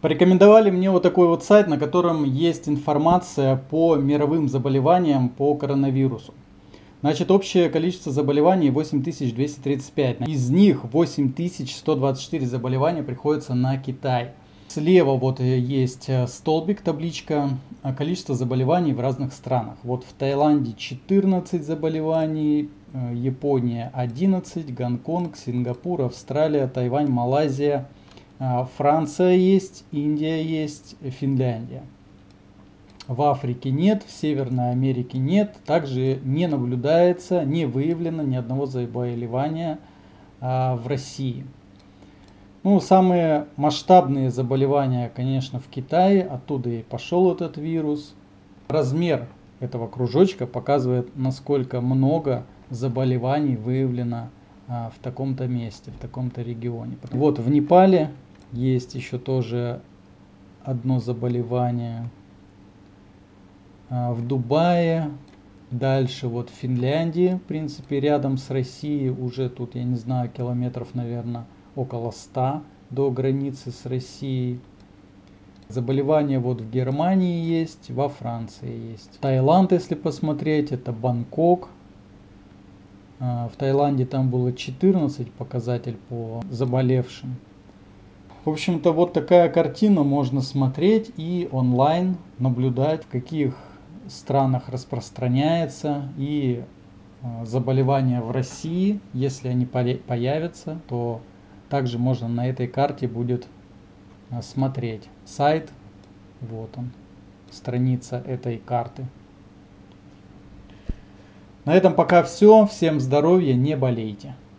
Порекомендовали мне вот такой вот сайт, на котором есть информация по мировым заболеваниям по коронавирусу. Значит, общее количество заболеваний 8235. Из них 8124 заболевания приходится на Китай. Слева вот есть э, столбик, табличка, а количество заболеваний в разных странах. Вот в Таиланде 14 заболеваний, э, Япония 11, Гонконг, Сингапур, Австралия, Тайвань, Малайзия, Франция есть, Индия есть, Финляндия. В Африке нет, в Северной Америке нет. Также не наблюдается, не выявлено ни одного заболевания а, в России. Ну, самые масштабные заболевания, конечно, в Китае. Оттуда и пошел этот вирус. Размер этого кружочка показывает, насколько много заболеваний выявлено а, в таком-то месте, в таком-то регионе. Вот в Непале есть еще тоже одно заболевание. А, в Дубае, дальше вот в Финляндии, в принципе, рядом с Россией, уже тут, я не знаю, километров, наверное, около 100 до границы с Россией. Заболевания вот в Германии есть, во Франции есть. Таиланд, если посмотреть, это Бангкок. А, в Таиланде там было 14 показатель по заболевшим. В общем-то, вот такая картина можно смотреть и онлайн наблюдать, в каких странах распространяется и э, заболевания в России. Если они появятся, то также можно на этой карте будет э, смотреть. Сайт, вот он, страница этой карты. На этом пока все. Всем здоровья, не болейте.